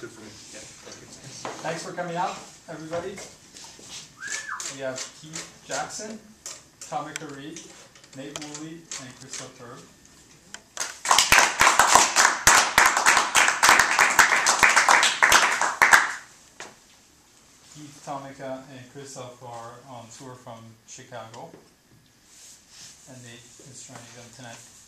good for me. Yeah, thank you. Thanks for coming out, everybody. We have Keefe Jackson, Tomeka Reid, Nate Wooley, and Christopher. Keefe, Tomeka, and Christoph are on tour from Chicago, and Nate is joining them tonight.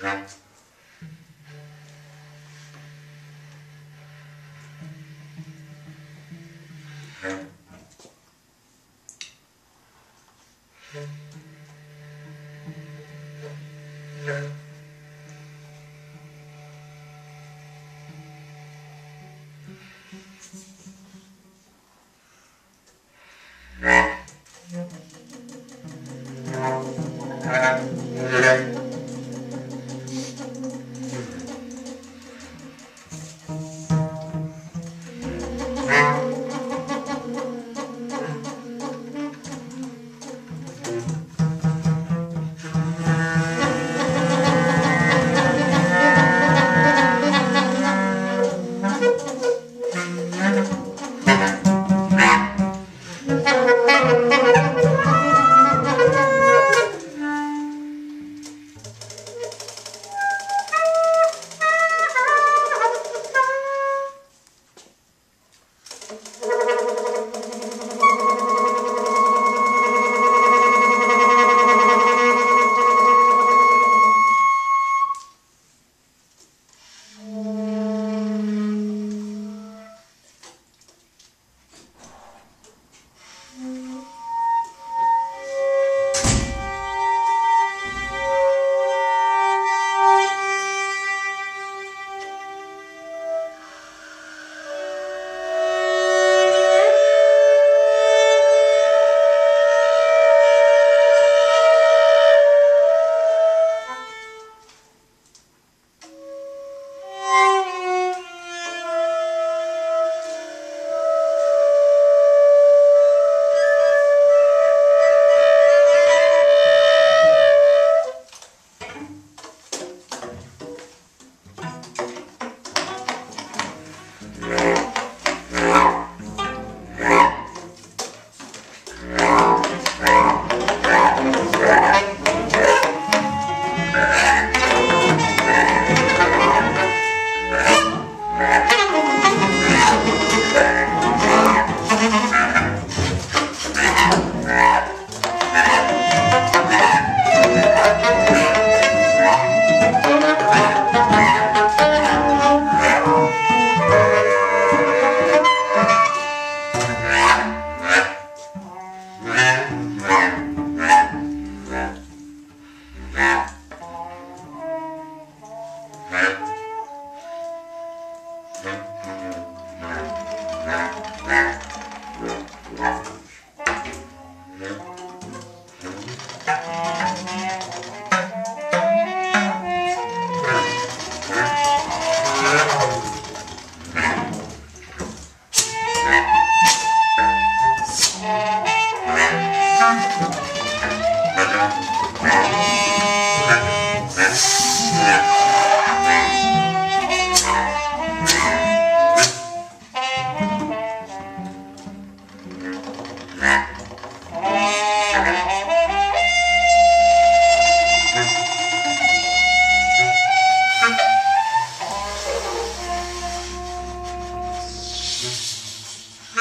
Thank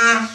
Ah.